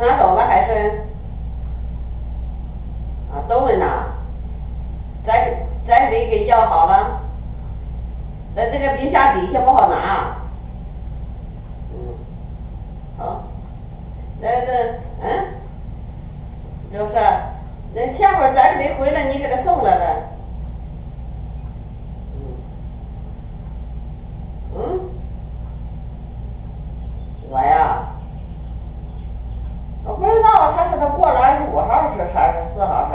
拿走了还是？啊，都没拿。再再得给叫好了，在这个冰箱底下不好拿。嗯，好，那个嗯，就是，那下回咱没回来，你给他送来。他怎么过来？